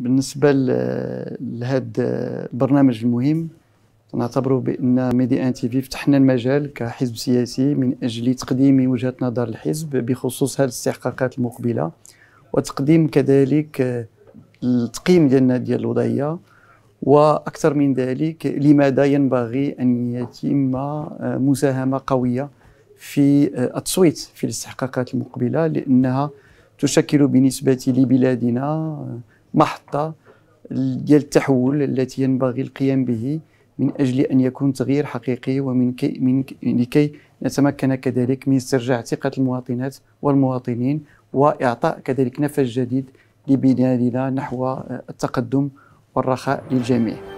بالنسبة لهذا البرنامج المهم نعتبر بأن ميدي ان تي في فتحنا المجال كحزب سياسي من أجل تقديم وجهة نظر الحزب بخصوص هذه الاستحقاقات المقبلة وتقديم كذلك التقييم ديالنا ديال الوضعية وأكثر من ذلك لماذا ينبغي أن يتم مساهمة قوية في التصويت في الاستحقاقات المقبلة لأنها تشكل بالنسبة لبلادنا محطة ديال التحول التي ينبغي القيام به من أجل أن يكون تغيير حقيقي ومن كي من لكي نتمكن كذلك من استرجاع ثقة المواطنات والمواطنين وإعطاء كذلك نفس جديد لبلادنا نحو التقدم والرخاء للجميع.